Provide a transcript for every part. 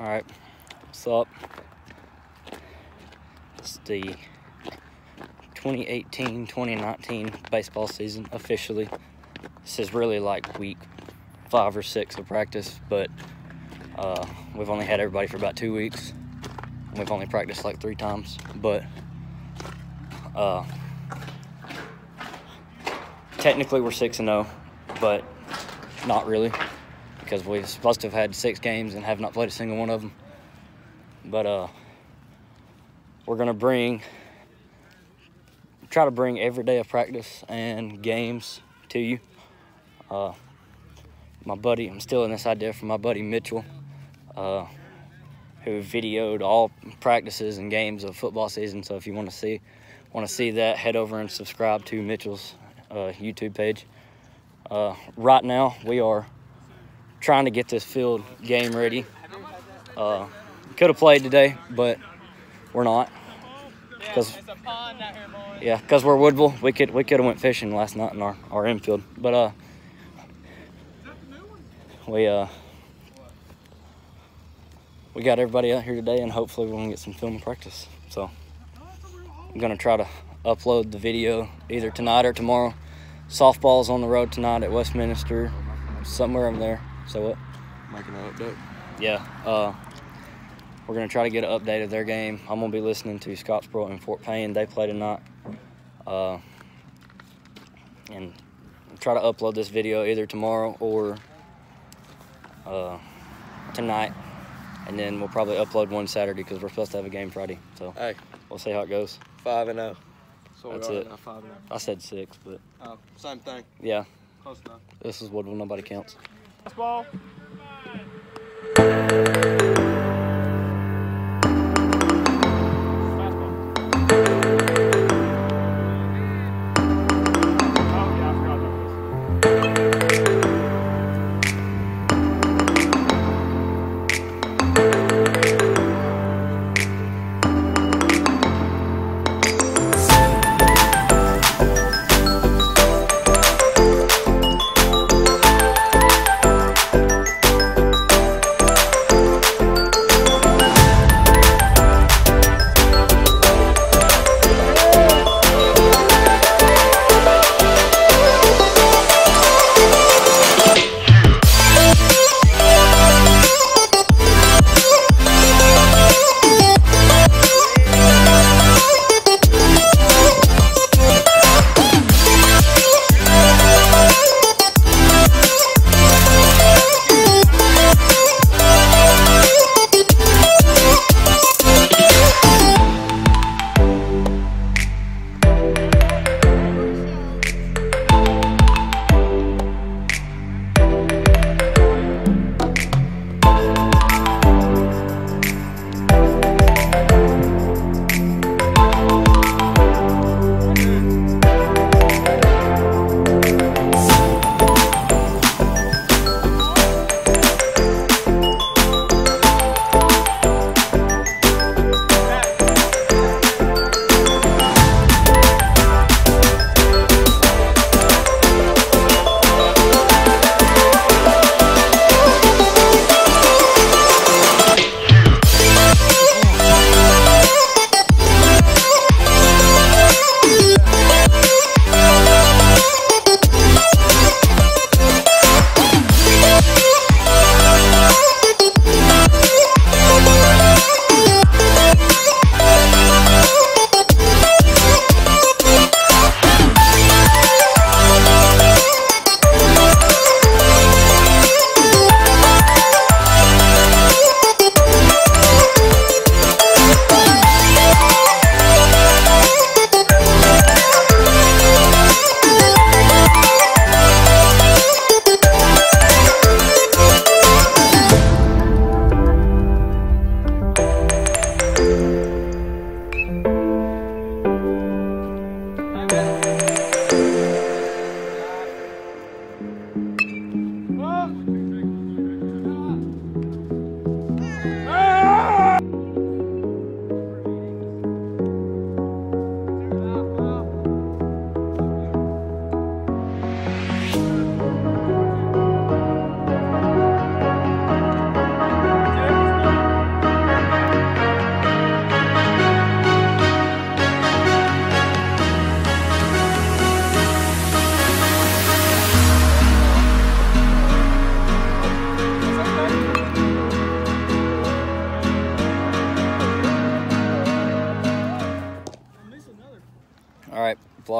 All right, what's up? It's the 2018-2019 baseball season officially. This is really like week five or six of practice, but uh, we've only had everybody for about two weeks. We've only practiced like three times, but uh, technically we're six and zero, but not really because we're supposed to have had six games and have not played a single one of them. But uh, we're gonna bring, try to bring every day of practice and games to you. Uh, my buddy, I'm stealing this idea from my buddy Mitchell, uh, who videoed all practices and games of football season. So if you want to see, want to see that, head over and subscribe to Mitchell's uh, YouTube page. Uh, right now, we are trying to get this field game ready. Uh, could have played today, but we're not. Cause, yeah, because we're Woodville. We could we could have went fishing last night in our, our infield. But uh we uh we got everybody out here today and hopefully we're gonna get some film practice. So I'm gonna try to upload the video either tonight or tomorrow. Softball's on the road tonight at Westminster, somewhere over there. So what? Making an update. Yeah. Uh, we're gonna try to get an update of their game. I'm gonna be listening to Scottsboro and Fort Payne. They play tonight. Uh, and try to upload this video either tomorrow or uh, tonight. And then we'll probably upload one Saturday because we're supposed to have a game Friday. So Hey, we'll see how it goes. five and zero. So That's it. Five and I said six, but zero. Oh, same thing. yeah, Close enough. this is Woodville. Nobody counts. Fastball.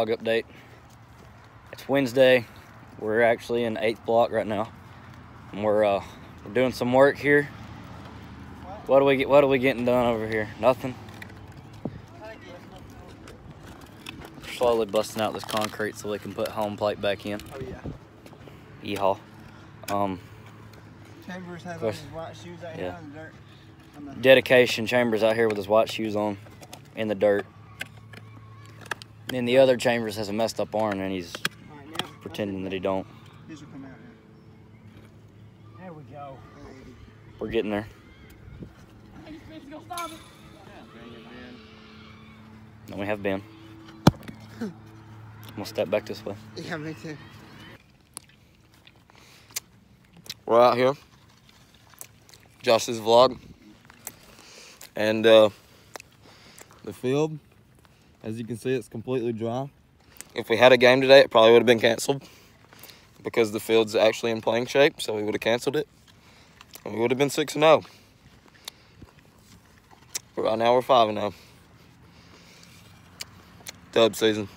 Vlog update. It's Wednesday. We're actually in eighth block right now, and we're uh, we're doing some work here. What are we get? What are we getting done over here? Nothing. Slowly busting out this concrete so we can put home plate back in. Oh yeah. Yeehaw. Um, Chambers has Course. his white shoes out Yeah. here on the dirt. Dedication chambers out here with his white shoes on in the dirt. And then the other chambers has a messed up arm and he's all right, now, pretending that he don't. These will come out now. There we go. We're getting there. And we have Ben. I'm gonna step back this way. Yeah, me too. We're out here. Josh's vlog. And uh, the field, as you can see, it's completely dry. If we had a game today, it probably would have been canceled because the field's actually in playing shape, so we would have canceled it. And we would have been 6 and 0. But right now we're 5 and 0. Dub season.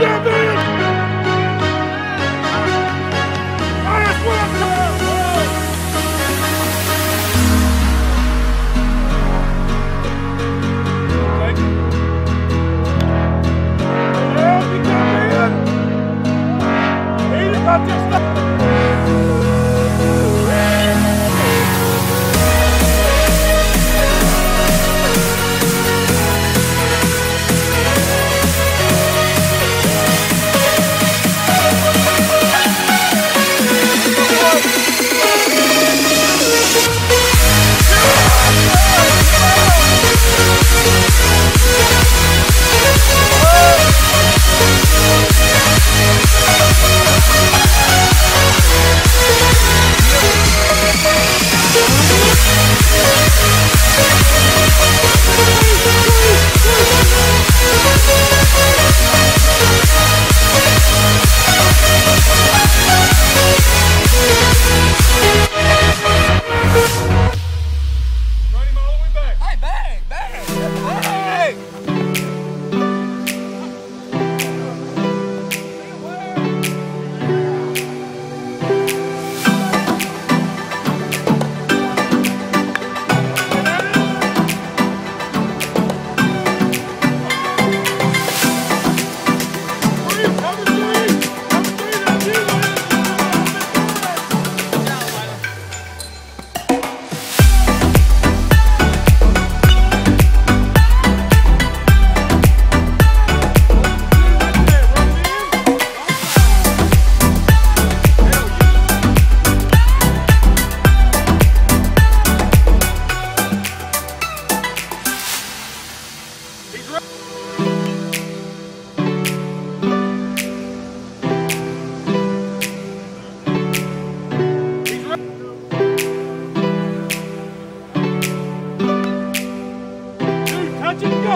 Good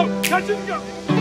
go. It and go.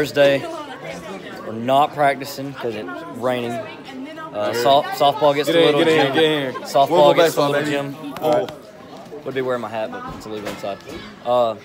Thursday. We're not practicing because it's raining. Uh, soft, softball gets Get a in, little get in, gym. get in. Softball gets a little baby. gym. Oh. Would be wearing my hat, but it's illegal inside. Uh,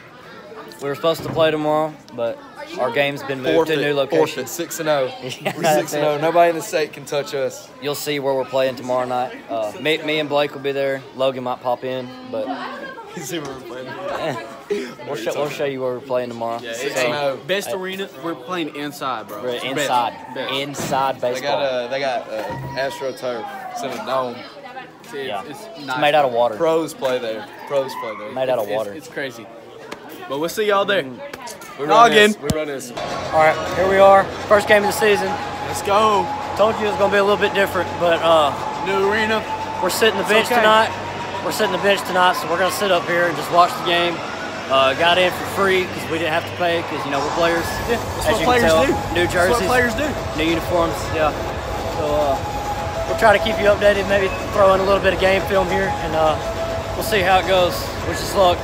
we were supposed to play tomorrow, but our game's been moved to a new location. Forfeit, six and zero. Yeah, We're six and zero. Nobody in the state can touch us. You'll see where we're playing tomorrow night. Uh, me, me and Blake will be there. Logan might pop in, but You see where we're playing? we'll, show, we'll show you where we're playing tomorrow. Six So, and zero. Best arena, we're playing inside, bro. we're Best. inside, Best. inside They baseball. got uh, they got uh, AstroTurf. It's in a dome. It's, yeah, it's, it's nice, made out of water. Pros play there. Pros play there. Made out of It's- water. It's, crazy. But we'll see y'all there. We Noggin. this. We run this. All right, here we are. First game of the season. Let's go. Told you it was gonna be a little bit different, but uh, New arena. we're sitting the bench okay. tonight. We're sitting the bench tonight, so we're gonna sit up here and just watch the game. Uh, got in for free because we didn't have to pay because you know we're players. Yeah, that's As what you players tell, do. New That's what jerseys. players do. new uniforms. Yeah. So uh, we'll try to keep you updated. Maybe throw in a little bit of game film here, and uh, we'll see how it goes. Wish us luck.